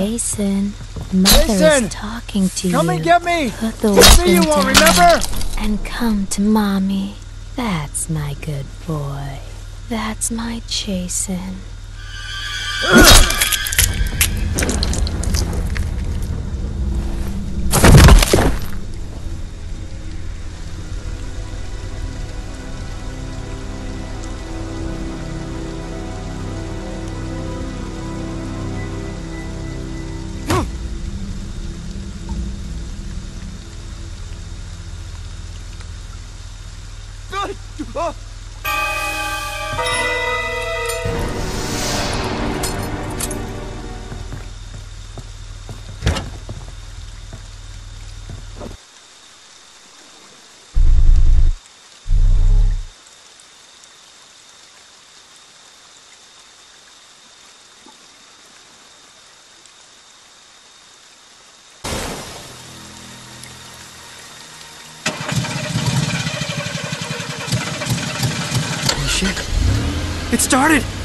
Jason, Mother Jason! is talking to Come you. Come and get me! Put the see you weapon won't remember? And come to Mommy. That's my good boy. That's my Jason. 어? It started!